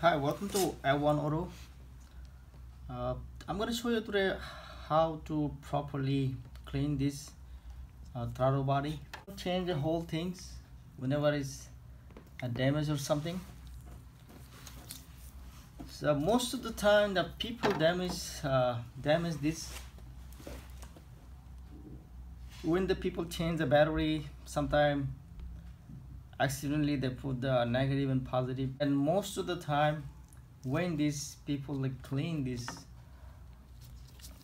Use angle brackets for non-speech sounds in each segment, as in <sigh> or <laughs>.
Hi, welcome to A1 Auto. Uh, I'm going to show you today how to properly clean this uh, throttle body. Change the whole things whenever it's a damage or something. So most of the time the people damage uh, damage this when the people change the battery sometime accidentally they put the negative and positive. And most of the time when these people like clean this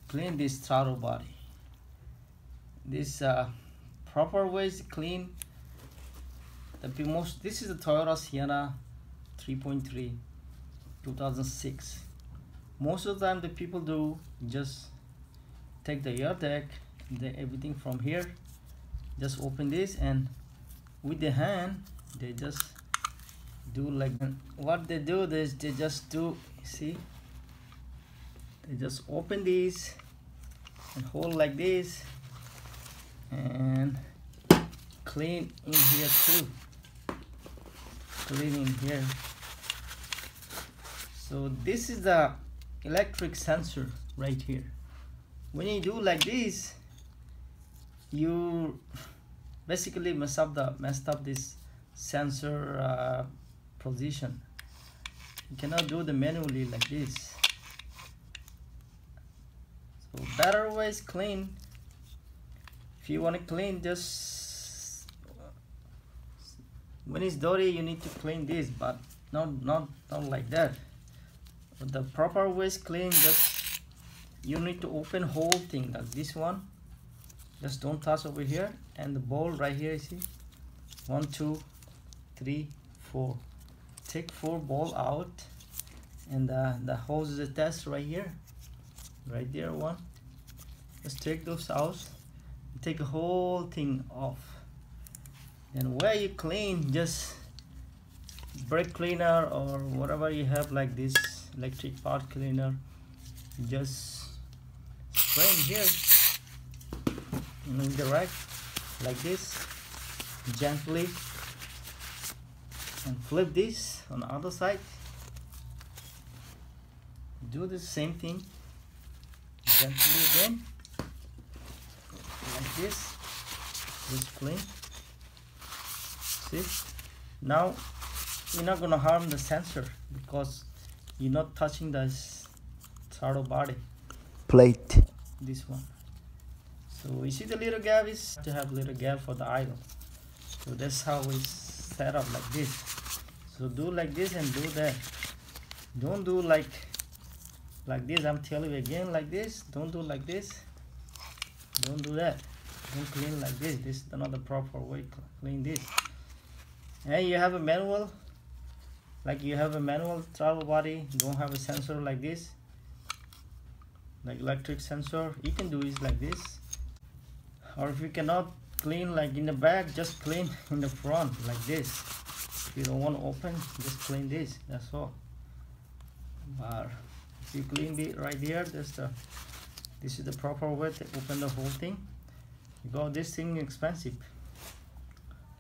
clean this throttle body this uh, proper ways to clean the most this is the Toyota Sienna 3.3 2006 most of the time the people do just take the air tag the everything from here just open this and with the hand they just do like what they do is they just do see? They just open these and hold like this and clean in here too. Clean in here. So this is the electric sensor right here. When you do like this you basically mess up the messed up this sensor uh, position. You cannot do the manually like this. So better ways clean. If you want to clean just when it's dirty you need to clean this but not not not like that. The proper ways clean just you need to open whole thing like this one just don't toss over here. And the ball right here you see? One two three four. Take four ball out. And uh, the hose is a test right here. Right there one. Just take those out. Take the whole thing off. And where you clean just brake cleaner or whatever you have like this electric part cleaner just spray here in the right like this gently and flip this on the other side. Do the same thing gently again like this just clean see? Now you're not gonna harm the sensor because you're not touching the throttle body. Plate. This one so you see the little gap is to have little gap for the idle so that's how we set up like this. So do like this and do that. Don't do like like this. I'm telling you again like this. Don't do like this. Don't do that. Don't clean like this. This is not the proper way to clean this. And you have a manual? Like you have a manual throttle body don't have a sensor like this? Like electric sensor? You can do it like this or if you cannot clean like in the back just clean <laughs> in the front like this. If you don't want to open just clean this that's all. But if you clean it right here that's the this is the proper way to open the whole thing. Because this thing expensive.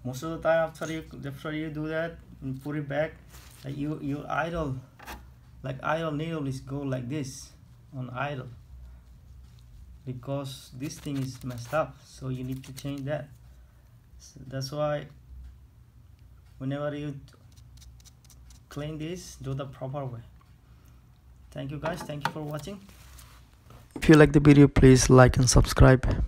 Most of the time after you after you do that and put it back like you your idle like idle needle is go like this on idle because this thing is messed up so you need to change that. So that's why whenever you clean this do the proper way. Thank you guys thank you for watching. If you like the video please like and subscribe